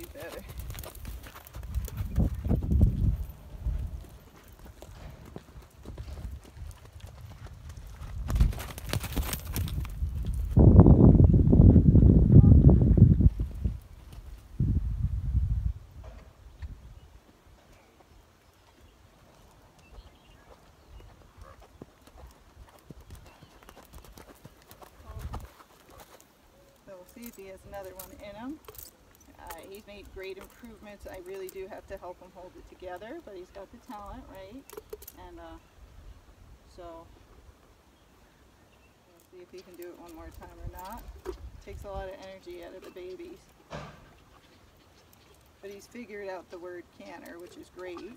do better. he has another one in him. Uh, he's made great improvements. I really do have to help him hold it together, but he's got the talent, right? And uh, so, we'll see if he can do it one more time or not. Takes a lot of energy out of the babies. But he's figured out the word canter, which is great.